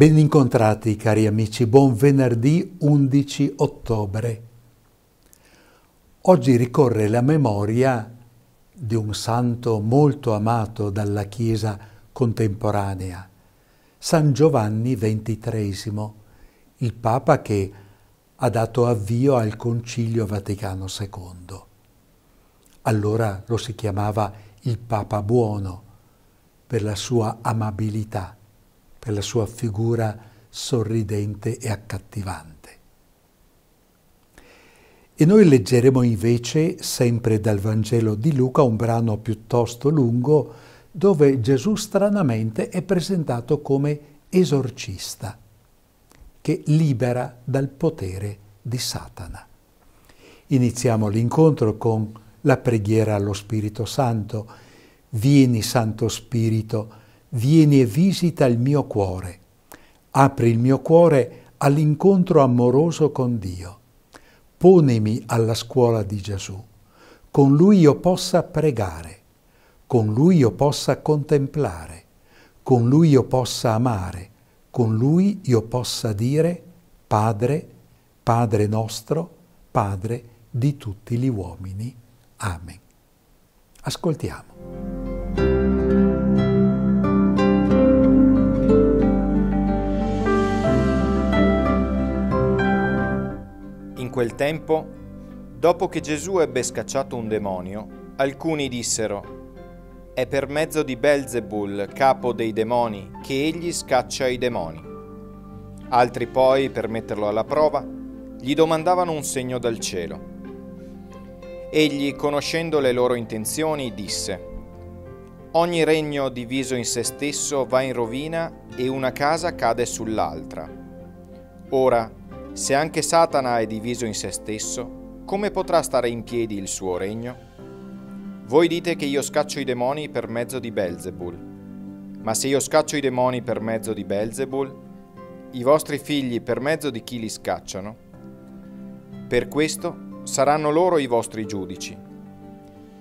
Ben incontrati cari amici, buon venerdì 11 ottobre. Oggi ricorre la memoria di un santo molto amato dalla Chiesa contemporanea, San Giovanni XXIII, il Papa che ha dato avvio al Concilio Vaticano II. Allora lo si chiamava il Papa Buono per la sua amabilità per la sua figura sorridente e accattivante. E noi leggeremo invece, sempre dal Vangelo di Luca, un brano piuttosto lungo, dove Gesù stranamente è presentato come esorcista, che libera dal potere di Satana. Iniziamo l'incontro con la preghiera allo Spirito Santo. Vieni, Santo Spirito, vieni e visita il mio cuore, apri il mio cuore all'incontro amoroso con Dio, ponimi alla scuola di Gesù, con Lui io possa pregare, con Lui io possa contemplare, con Lui io possa amare, con Lui io possa dire Padre, Padre nostro, Padre di tutti gli uomini. Amen. Ascoltiamo. Quel tempo, dopo che Gesù ebbe scacciato un demonio, alcuni dissero, è per mezzo di Belzebul, capo dei demoni, che egli scaccia i demoni. Altri poi, per metterlo alla prova, gli domandavano un segno dal cielo. Egli, conoscendo le loro intenzioni, disse, Ogni regno diviso in se stesso va in rovina e una casa cade sull'altra. Ora, se anche Satana è diviso in se stesso, come potrà stare in piedi il suo regno? Voi dite che io scaccio i demoni per mezzo di Belzebul. Ma se io scaccio i demoni per mezzo di Belzebul, i vostri figli per mezzo di chi li scacciano? Per questo saranno loro i vostri giudici.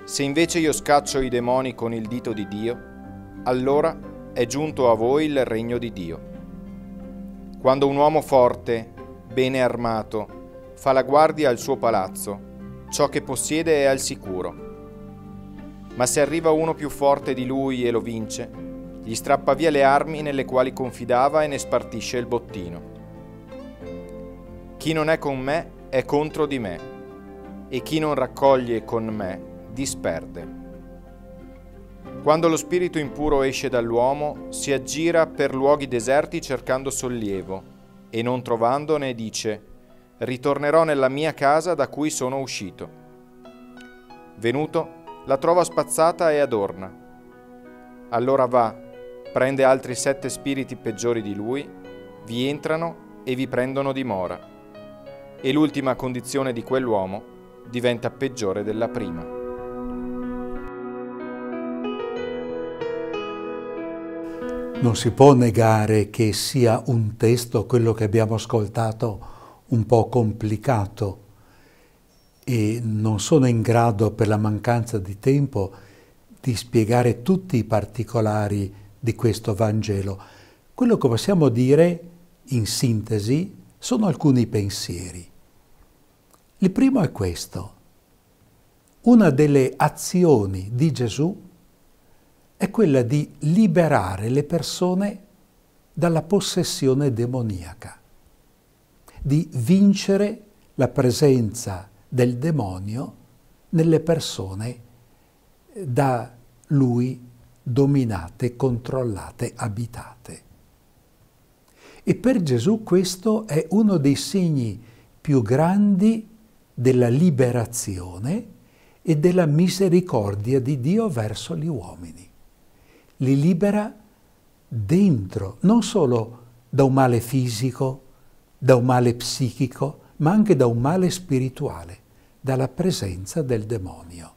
Se invece io scaccio i demoni con il dito di Dio, allora è giunto a voi il regno di Dio. Quando un uomo forte bene armato, fa la guardia al suo palazzo, ciò che possiede è al sicuro. Ma se arriva uno più forte di lui e lo vince, gli strappa via le armi nelle quali confidava e ne spartisce il bottino. Chi non è con me è contro di me, e chi non raccoglie con me disperde. Quando lo spirito impuro esce dall'uomo, si aggira per luoghi deserti cercando sollievo e non trovandone dice, ritornerò nella mia casa da cui sono uscito. Venuto, la trova spazzata e adorna. Allora va, prende altri sette spiriti peggiori di lui, vi entrano e vi prendono dimora. E l'ultima condizione di quell'uomo diventa peggiore della prima. Non si può negare che sia un testo, quello che abbiamo ascoltato, un po' complicato e non sono in grado, per la mancanza di tempo, di spiegare tutti i particolari di questo Vangelo. Quello che possiamo dire, in sintesi, sono alcuni pensieri. Il primo è questo. Una delle azioni di Gesù è quella di liberare le persone dalla possessione demoniaca, di vincere la presenza del demonio nelle persone da lui dominate, controllate, abitate. E per Gesù questo è uno dei segni più grandi della liberazione e della misericordia di Dio verso gli uomini li libera dentro, non solo da un male fisico, da un male psichico, ma anche da un male spirituale, dalla presenza del demonio.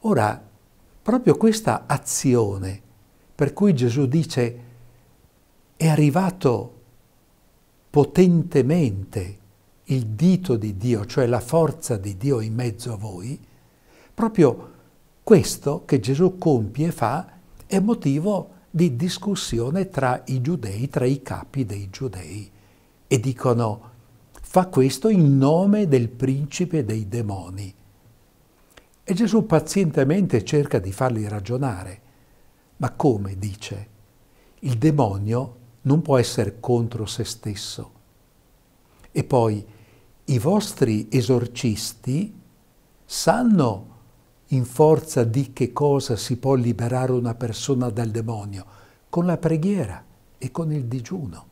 Ora, proprio questa azione per cui Gesù dice è arrivato potentemente il dito di Dio, cioè la forza di Dio in mezzo a voi, proprio questo che Gesù compie e fa è motivo di discussione tra i giudei, tra i capi dei giudei, e dicono fa questo in nome del principe dei demoni. E Gesù pazientemente cerca di farli ragionare. Ma come dice? Il demonio non può essere contro se stesso. E poi i vostri esorcisti sanno in forza di che cosa si può liberare una persona dal demonio? Con la preghiera e con il digiuno.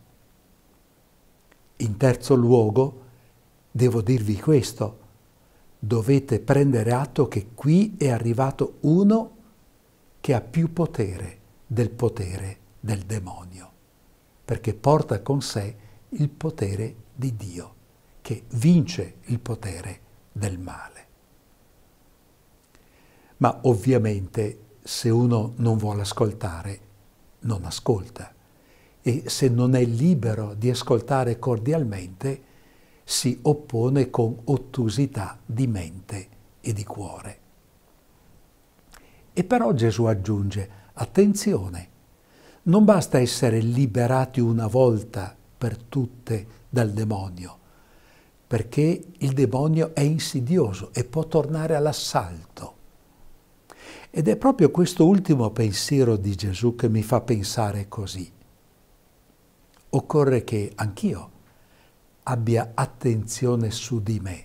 In terzo luogo, devo dirvi questo, dovete prendere atto che qui è arrivato uno che ha più potere del potere del demonio, perché porta con sé il potere di Dio, che vince il potere del male. Ma ovviamente se uno non vuole ascoltare, non ascolta. E se non è libero di ascoltare cordialmente, si oppone con ottusità di mente e di cuore. E però Gesù aggiunge, attenzione, non basta essere liberati una volta per tutte dal demonio, perché il demonio è insidioso e può tornare all'assalto. Ed è proprio questo ultimo pensiero di Gesù che mi fa pensare così. Occorre che anch'io abbia attenzione su di me,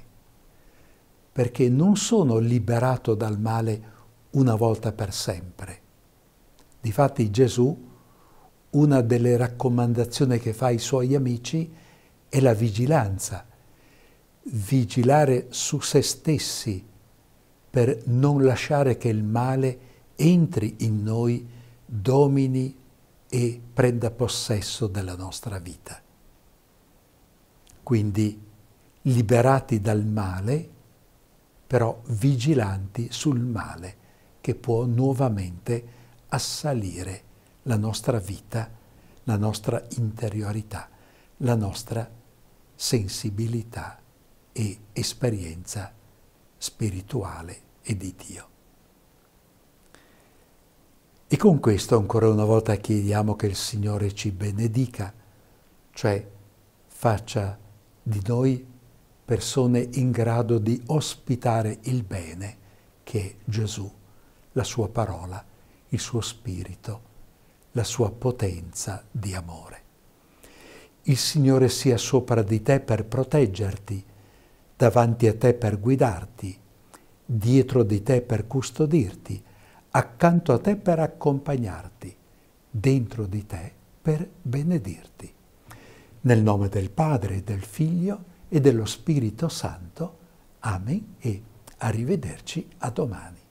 perché non sono liberato dal male una volta per sempre. Difatti Gesù, una delle raccomandazioni che fa ai suoi amici è la vigilanza, vigilare su se stessi per non lasciare che il male entri in noi, domini e prenda possesso della nostra vita. Quindi liberati dal male, però vigilanti sul male che può nuovamente assalire la nostra vita, la nostra interiorità, la nostra sensibilità e esperienza spirituale e di Dio. E con questo ancora una volta chiediamo che il Signore ci benedica, cioè faccia di noi persone in grado di ospitare il bene che è Gesù, la sua parola, il suo spirito, la sua potenza di amore. Il Signore sia sopra di te per proteggerti, davanti a te per guidarti, dietro di te per custodirti, accanto a te per accompagnarti, dentro di te per benedirti. Nel nome del Padre, del Figlio e dello Spirito Santo. Amen e arrivederci a domani.